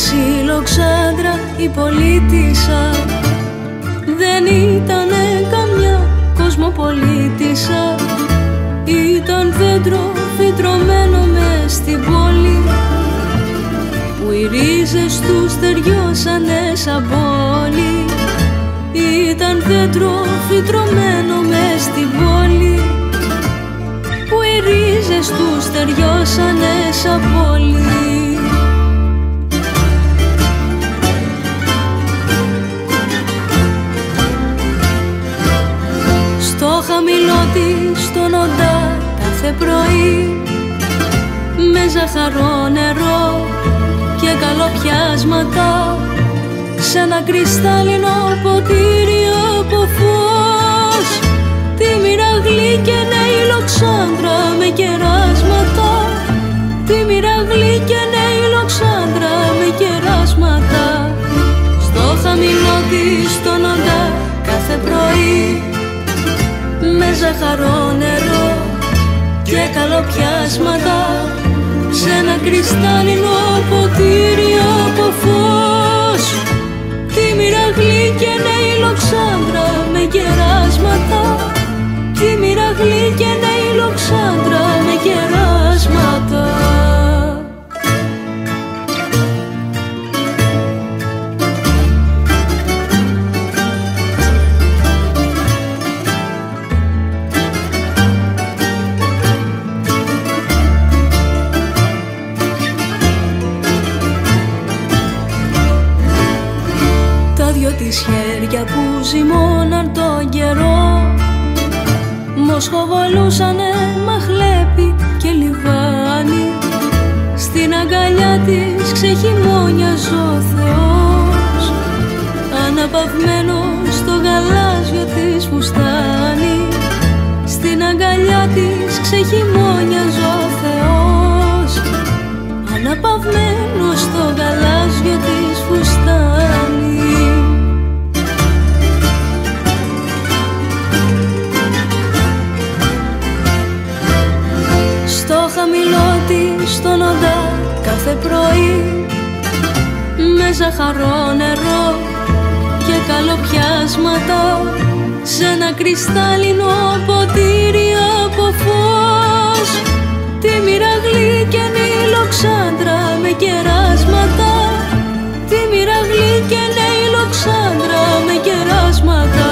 βασίλοξάντρα η πολίτησα. Δεν ήτανε καμιά κοσμοπολίτησα. Ήταν δέντρο φυτρωμένο με στην πόλη. Που οι ρίζες τους στεριώσανε σαν πόλη. Ήταν δέντρο φυτρωμένο με στην πόλη. Που οι ρίζες τους στεριώσανε σαν πόλη χαμηλό της στον οντά κάθε πρωί. Με ζαχαρό νερό και καλοπιάσματα σε ένα κρυστάλλινο ποτήρι από φως. Τη μοιραγλή και νέη λοξάνδρα με κεράσματα. Τη μοιραγλή και νέη λοξάνδρα με κεράσματα. Στο χαμηλό της στον οντά κάθε πρωί. με ζαχαρό νερό και καλοπιάσματα σε ένα κρυστάλλινο ποτήρι από φως. Τη μοιραγλή και νέη λοξάνδρα με κεράσματα. Τη μοιραγλή και νέη χέρια που ζυμώναν τον καιρό. Μοσχοβολούσανε μαχλέπι και λιβάνι. Στην αγκαλιά της ξεχειμώνιαζε ο Θεός. Αναπαυμένος στο γαλάζιο της φουστάνι. Στην αγκαλιά της ξεχειμώνιαζε χαμηλό της στον οντά κάθε πρωί. Με ζαχαρό νερό και καλοπιάσματα σε ένα κρυστάλλινο ποτήρι από φως. Τη μοιραγλή και λοξάντρα με κεράσματα. Τη μοιραγλή και λοξάντρα με κεράσματα.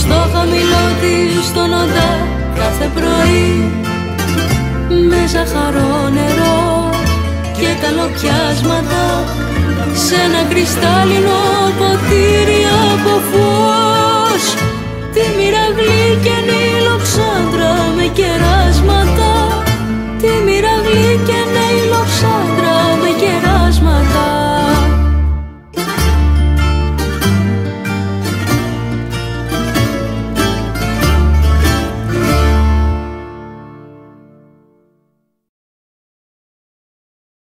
Στο χαμηλό της στον οντά κάθε πρωί μέσα ζαχαρό νερό και καλοπιάσματα σε ένα κρυστάλλινο ποτήρι από φως. Τη μοίρα γλυκενή